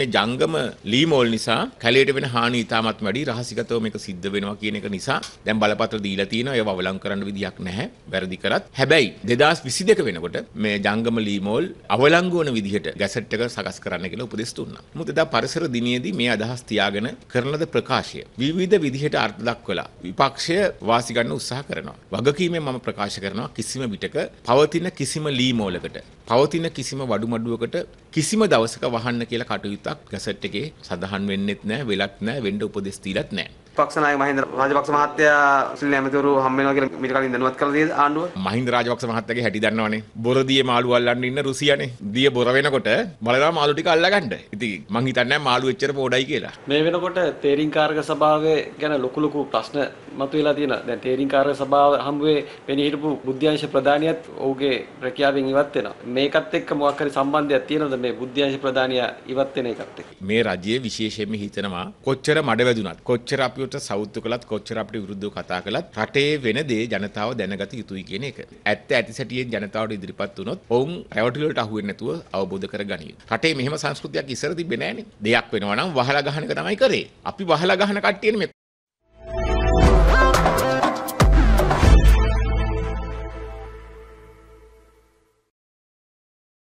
මේ ජංගම ලීමෝල් නිසා කැලේට වෙන හානි ඉතාමත් වැඩි රහසිගතව මේක සිද්ධ වෙනවා කියන එක නිසා දැන් බලපත්‍ර දීලා තියෙනවා ඒව අවලං කරන්න විදියක් නැහැ වැරදි කරත් හැබැයි 2022 වෙනකොට මේ ජංගම ලීමෝල් අවලංගු වන විදිහට ගැසට් එක සකස් කරන්න කියලා උපදෙස් දුන්නා. මොකද එදා පරිසර දිනයේදී මේ අදහස් තියාගෙන කරන ලද ප්‍රකාශය විවිධ විදිහට අර්ථ දක්වලා විපක්ෂය වාසි ගන්න උත්සාහ කරනවා. වගකීමෙන් මම ප්‍රකාශ කරනවා කිසිම විටක පවතින කිසිම ලීමෝලකට පවතින කිසිම වඩුමඩුවකට කිසිම දවසක වහන්න කියලා කටයුත්තක් ගැසට් එකේ සඳහන් වෙන්නෙත් නැහැ වෙලක් නැහැ වෙන්න උපදෙස් දීලත් නැහැ. පක්ෂ නායක මහින්ද රාජපක්ෂ මහත්තයා සුනිල් ඇමතිවරු හම්බ වෙනවා කියලා මීට කලින් දැනුවත් කළා නේද ආණ්ඩුව? මහින්ද රාජපක්ෂ මහත්තයාගේ හැටි දන්නවනේ. බොරදියේ මාළු අල්ලන්න ඉන්න රුසියානේ. දිය බොර වෙනකොට බලනවා මාළු ටික අල්ලගන්න. ඉතින් මං හිතන්නේ මාළු එච්චර පොඩයි කියලා. මේ වෙනකොට තේරීංකාරක සභාවේ ගැන ලොකු ලොකු ප්‍රශ්න මතුවලා තියෙනවා. දැන් තේරීංකාරක සභාව හම්බුවේ වෙණි හිටපු බුද්ධ්‍යංශ ප්‍රධානියත් ඔහුගේ රැකියාවෙන් ඉවත් වෙනවා. මේකත් එක්ක මොකක් හරි සම්බන්ධයක් තියෙනවද මේ බුද්ධ්‍යංශ ප්‍රධානියා ඉවත් වෙන එකත් එක්ක? මේ රජයේ විශේෂයෙන්ම හිතනවා කොච්චර මඩ වැදුනත් කොච්චර අපිට සෞත්තු කළත් කොච්චර අපිට විරුද්ධව කතා කළත් රටේ වෙන දේ ජනතාව දැනගත යුතුයි කියන එක. ඇත්ත ඇති සැටියෙන් ජනතාවට ඉදිරිපත් වුණොත් ඔවුන් රැවටිලි වලට අහු වෙන්නේ නැතුව අවබෝධ කරගනියි. රටේ මෙහෙම සංස්කෘතියක් ඉස්සර තිබ්බේ නැහනේ. දෙයක් වෙනවා නම් වහලා ගහන එක තමයි කරේ. අපි වහලා ගහන කට්ටියනේ මේ